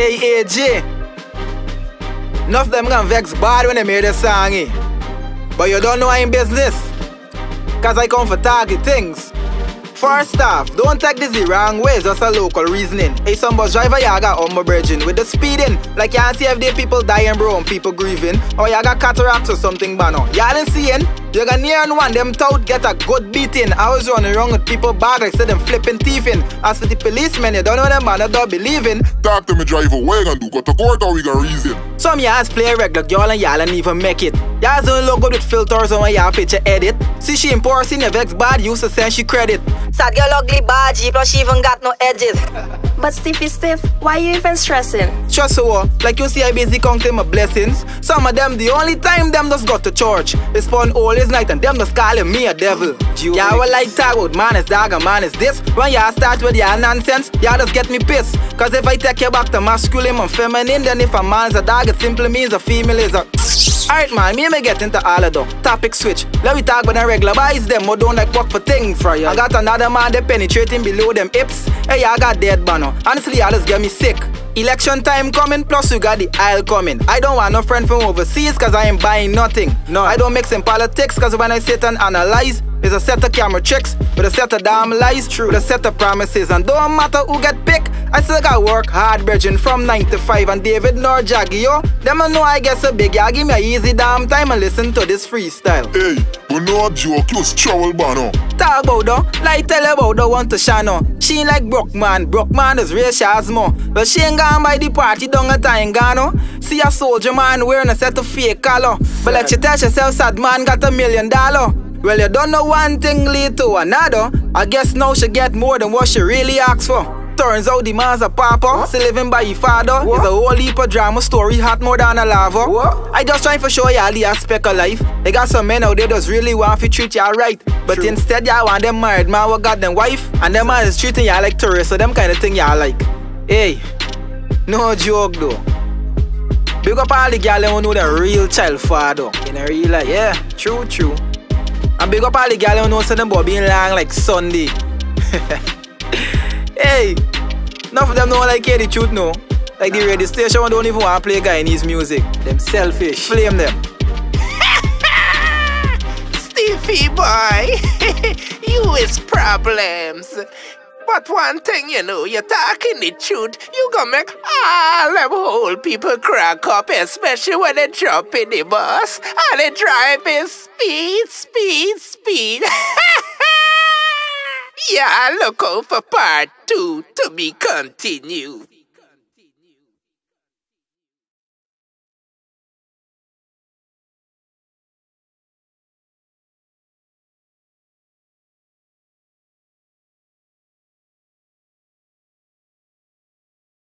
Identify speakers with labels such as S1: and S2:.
S1: AAJ. Enough of them gonna vex bad when they made a song, eh? But you don't know I'm business. Cause I come for target things. First off, don't take this the wrong way, it's just a local reasoning. Hey, some bus driver, y'all got my bridging with the speeding. Like y'all see everyday people dying, bro, and people grieving. Or y'all got cataracts or something, banner. Y'all ain't seeing? You got near and one, them tout get a good beating. I was running around with people bad, I said them flipping thieving. in. As for the policemen, you don't know them man, I don't believe in.
S2: Talk to me driver, what you gonna do? Go to court or we gonna reason?
S1: Some y'all play regular girl and y'all ain't even make it. Y'all don't look good with filters on when y'all picture edit. See she in poor, senior vex bad, used to send she credit.
S3: Sad girl ugly bad, plus she even got no edges.
S4: But Stiffy Stiff, why you even stressing?
S1: Trust so, oh. like you see I busy counting my blessings. Some of them, the only time them just got to church. They spend all this night and them just calling me a devil. Y'all will like talk about man is dog and man is this. When y'all start with your nonsense, y'all just get me pissed. Cause if I take you back to masculine and feminine, then if a man is a dog, it simply means a female is a... Alright man, me may get into all of them. Topic switch. Let me talk about the regular boys them who don't like work for things for you. I got another man they penetrating below them hips. Hey, I got dead banner. Honestly, y'all just get me sick. Election time coming, plus you got the aisle coming. I don't want no friend from overseas cause I ain't buying nothing. No, I don't mix in politics cause when I sit and analyze, there's a set of camera tricks with a set of damn lies, true, with a set of promises. And don't matter who get picked, I still got work hard, bridging from 9 to 5. And David nor Jaggy, yo, them I know I get so big, y'all give me a easy damn time and listen to this freestyle.
S2: Hey, but no joke, you trouble, bano.
S1: Talk about though, like tell about the one to Shano. She ain't like Brook man, Brook man is real Shazmo. But she ain't gone by the party down at Tangano. Oh. See a soldier man wearing a set of fake color. But let you tell yourself, sad man got a million dollar. Well, you don't know one thing lead to another. I guess now she get more than what she really asked for. Turns out the man's a papa, still living by your father. What? It's a whole heap of drama story, hot more than a lava. What? I just trying to show y'all the aspect of life. They got some men out there that's really want to treat y'all right. But True. instead, y'all want them married man what got them wife. And them man is treating y'all like tourists, so them kind of thing y'all like. Hey, no joke though. Big up all the girl who know the real child father. In a real life, yeah, true, true. And big up all the girls who know say them boy being long like Sunday. hey, enough of them know like hear the truth no. Like the radio station don't even want to play Guyanese music. Them selfish. Flame them.
S5: Stevie boy, you is problems. But one thing you know, you're talking the truth, you gonna make all them whole people crack up, especially when they jump in the bus and they driving speed, speed, speed. yeah, I look out for part two to be continued.